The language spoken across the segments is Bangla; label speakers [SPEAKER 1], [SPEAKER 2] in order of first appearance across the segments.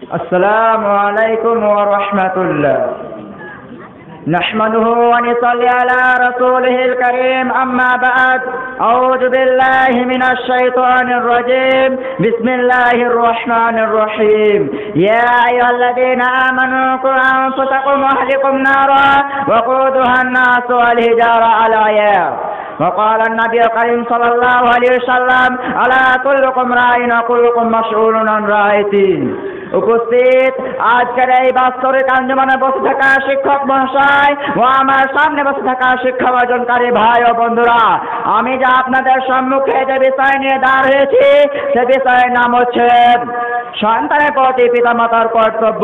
[SPEAKER 1] السلام عليكم ورحمة الله. نحمده ونصلي على رسوله الكريم. أما بعد أعوذ بالله من الشيطان الرجيم. بسم الله الرحمن الرحيم. يا أيها الذين آمنوا قوا أنفسكم وأهلكم نارا وقودها الناس والهجارة على وقال النبي الكريم صلى الله عليه وسلم ألا كلكم راع وكلكم مسؤول عن رعيته উপস্থিত। আজকের এই বাস্তবিক আঞ্জমানে বসে থাকা শিক্ষক মহাশয় ও আমার সামনে বসে থাকা শিক্ষা অর্জনকারী ভাই ও বন্ধুরা, আমি যা আপনাদের সম্মুখে যে বিষয় নিয়ে দাঁড় হয়েছি, সে বিষয়ের নাম হচ্ছে সন্তানের প্রতি পিতামাতার কর্তব্য।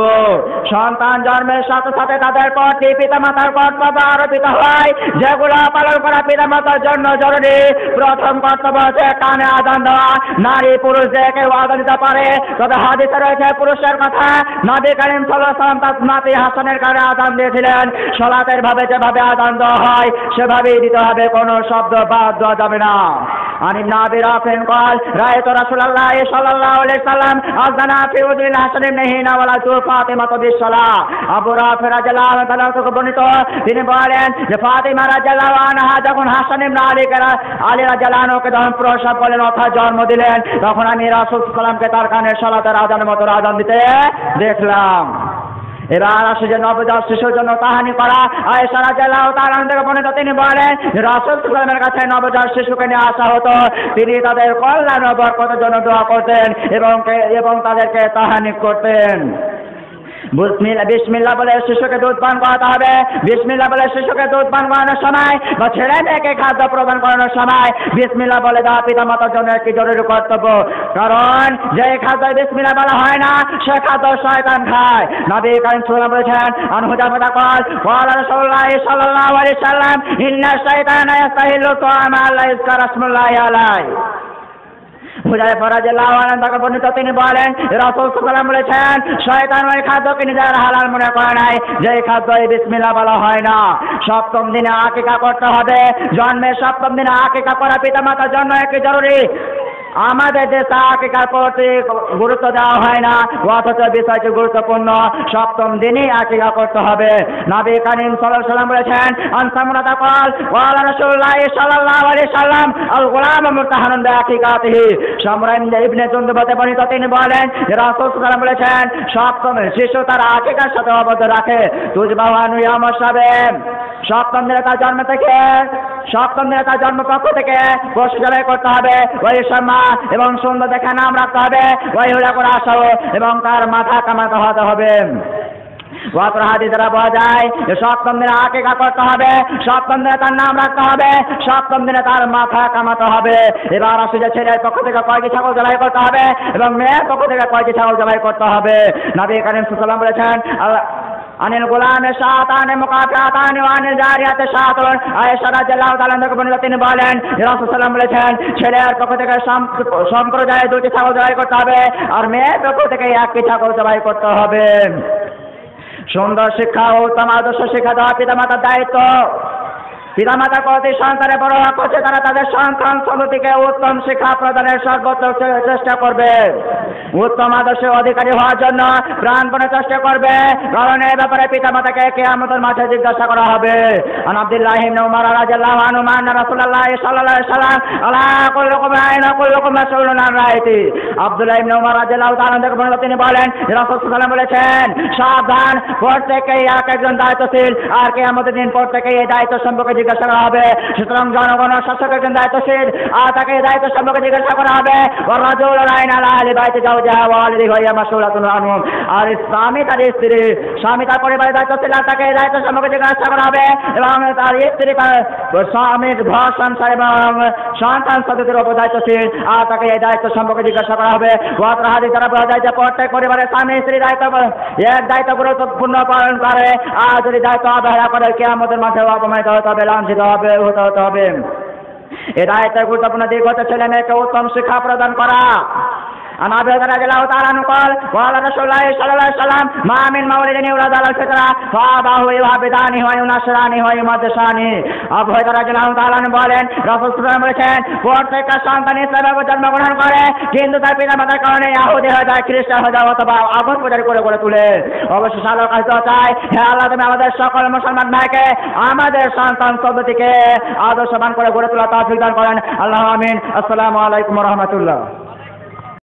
[SPEAKER 1] সন্তান জন্মের সাথে সাথে তাদের প্রতি পিতামাতার কর্তব্য আরোপিত হয়। যেগুলো পালন করা পিতামাতার জন্য জরুরি। প্রথম কর্তব্য হচ্ছে কানে আদান দেওয়া। নারী পুরুষ যে কেউ আদান দিতে পারে, তবে হাদিসে রয়েছে পুরুষের কথা। নবী করিম সাল্লাম তার নাতি হাসানের কারণে আদান দিয়েছিলেন। সলাতের ভাবে যেভাবে আদান দেওয়া হয়, সেভাবেই দিতে হবে। কোনো শব্দ বাদ দেওয়া যাবে না। عن ابن ابي رافع قال رايت رسول الله صلى الله عليه وسلم اذن في اذن الحسن بن هنا ولا فاطمه بالصلاه আবু রাফি রাদিয়াল্লাহু আনহু তাআলা থেকে বর্ণিত তিনি বলেন যে ফাতিমা রাদিয়াল্লাহু আনহা যখন হাসান ইবনে আলী আলী রাদিয়াল্লাহু আনহুকে যখন প্রসব করলেন অর্থাৎ জন্ম দিলেন তখন আমি রাসূল সাল্লামকে তার কানে সালাতের আজানের মতো আজান দিতে দেখলাম যে নবজাত শিশুর জন্য তাহানি করা বর্ণিত তিনি কাছে নবজাত শিশুকে নিয়ে আসা হতো। তিনি তাদের করতেন এবং এবং তাদেরকে তাহানি করতেন। বিসমিল্লা বিসমিল্লা বলে শিশুকে দুধ পান করাতে হবে। বিসমিল্লা বলে শিশুকে দুধ পান করানোর সময় বা ছেলে মেয়েকে খাদ্য প্রদান করানোর সময় বিসমিল্লা বলে দেওয়া পিতা মাতার জন্য একটি জরুরি কর্তব্য। কারণ যে খাদ্য বিসমিল্লা বলা হয় না, সে খাদ্য শয়তান খায়। নবী করিম সাল্লাম বলেছেন আনহুদা মাতা কল কল রাসূলুল্লাহ সাল্লাল্লাহু আলাইহি সাল্লাম ইন্না শাইতানা ইয়াস্তাহিলু তা'আমা আলা ইসকারাসমুল্লাহি আলাইহি। হুজায় ফরাজে লাওয়ান তাকে বর্ণিত তিনি বলেন, রসুল সাল্লাল্লাহু বলেছেন, শয়তান ওই খাদ্যকে নিজের হালাল মনে করে নাই যে খাদ্য এই বিসমিল্লাহ বলা হয় না। সপ্তম দিনে আকিকা করতে হবে, জন্মের সপ্তম দিনে আকিকা করা পিতা মাতার জন্য একটি জরুরি আমাদের দেশে আকিকার প্রতি গুরুত্ব দেওয়া হয় না। অথচ বিষয়টি গুরুত্বপূর্ণ। সপ্তম দিনই আকিকা করতে হবে। নবী কারিম সাল্লাল্লাহু সাল্লাম বলেছেন আনসামরাতা কল ওয়ালা রাসূলুল্লাহ সাল্লাল্লাহু আলাইহি সাল্লাম আল গোলাম মুরতাহানুন বিআকিকাতিহি। সম্রাইম ইবনে জুনদুবাতে বর্ণিত তিনি বলেন যে, রাসূল সাল্লাল্লাহু বলেছেন, সপ্তম শিশু তার আকিকার সাথে অবদ্ধ রাখে। তুজবাহানু ইয়া মাসাবেন সপ্তম দিনে তার জন্ম থেকে সপ্তম দিনে তার জন্ম পক্ষ থেকে জবাই করতে হবে। ওই সম্মা এবং সুন্দর দেখে নাম রাখতে হবে। ওই হুড়া করে আসাও এবং তার মাথা কামাতে হতে হবে। ওয়াতর হাদিস দ্বারা পাওয়া যায়, যে সপ্তম দিনে আকিকা করতে হবে সপ্তম দিনে তার নাম রাখতে হবে সপ্তম দিনে তার মাথা কামাতে হবে। এবার আসে যে ছেলের পক্ষ থেকে কয়েকটি ছাগল জবাই করতে হবে এবং মেয়ের পক্ষ থেকে কয়েকটি ছাগল জবাই করতে হবে। নবী করিম সাল্লাম বলেছেন عن الغلام شاطان مقاطعتان وعن الجارية شاطر আয়েশা রাদিয়াল্লাহু তাআলা থেকে বর্ণিত তিনি বলেন রাসূল সাল্লাল্লাহু বলেছেন ছেলের পক্ষ থেকে সম্প্রদায়ে দুটি ছাগল জবাই করতে হবে আর মেয়ের পক্ষ থেকে একটি ছাগল জবাই করতে হবে সুন্দর শিক্ষা ও উত্তম আদর্শ শিক্ষা দেওয়া পিতামাতার দায়িত্ব পিতামাতা প্রতি সন্তানের বড় করছে তারা তাদের সন্তান সমিতিকে উত্তম শিক্ষা প্রদানের সর্বোচ্চ চেষ্টা করবে। উত্তম আদর্শের অধিকারী হওয়ার জন্য প্রাণপণে চেষ্টা করবে। কারণ এই ব্যাপারে পিতামাতাকে কে আমাদের মাঠে জিজ্ঞাসা করা হবে। আন আব্দুল্লাহ ইবনে উমর রাদিয়াল্লাহু আনহু মান রাসূলুল্লাহ রাইনা কুল্লুকুম মাসউলুন আন রাইতি। তিনি বলেন রাসূল সাল্লাল্লাহু বলেছেন, সাবধান, প্রত্যেকেই এক একজন দায়িত্বশীল, আর কে আমাদের দিন প্রত্যেকেই এই দায়িত্ব সম্পর্কে জিজ্ঞাসা করা হবে। সুতরাং জনগণ শাসক একজন দায়িত্বশীল। আর তাকে দায়িত্ব সম্পর্কে জিজ্ঞাসা করা হবে রাজুল রাইন আলা বাইতে যাও যা ওয়ালিদি ভাইয়া মাসউলাতুন আনহুম। আর স্বামী তার স্ত্রী স্বামী তার পরিবারের দায়িত্বশীল আর তাকে দায়িত্ব সম্পর্কে জিজ্ঞাসা করা হবে এবং তার স্ত্রী তার স্বামীর ঘর সংসার এবং সন্তান সদস্যের উপর দায়িত্বশীল। আর তাকে এই দায়িত্ব সম্পর্কে জিজ্ঞাসা করা হবে। ওয়াত হাদিস দ্বারা বলা যায় যে প্রত্যেক পরিবারের স্বামী স্ত্রী দায়িত্ব এক দায়িত্ব গুরুত্বপূর্ণ পালন করে। আর যদি দায়িত্ব অবহেলা করে কে আমাদের মাঠে অপমানিত হতে হবে, লাঞ্ছিত হবে হতে হতে হবে। এ দায়িত্বের গুরুত্বপূর্ণ দিক হচ্ছে ছেলে মেয়েকে উত্তম শিক্ষা প্রদান করা। আনাবি রাদিয়াল্লাহু তাআলা আনহু قال قال رسول الله صلى الله عليه وسلم ما من مولد يولد على الفطرة فأباه يهبدانه وينصرانه ويمدسانه আবু হুরায়রা রাদিয়াল্লাহু তাআলা আনহু বলেন রাসূল সাল্লাল্লাহু আলাইহি বলেছেন প্রত্যেকটা সন্তান ইসলামে জন্মগ্রহণ করে কিন্তু তার পিতামাতার কারণে ইহুদি হয়ে যায় খ্রিস্টান হয়ে যায় অথবা আগুন পূজারি করে করে তুলে অবশ্য সালোর কাছে চাই হে আল্লাহ তুমি আমাদের সকল মুসলমান ভাইকে আমাদের সন্তান পদ্ধতিকে আদর্শবান করে গড়ে তোলা তৌফিক দান করেন আল্লাহ আমিন আসসালামু আলাইকুম রহমতুল্লাহ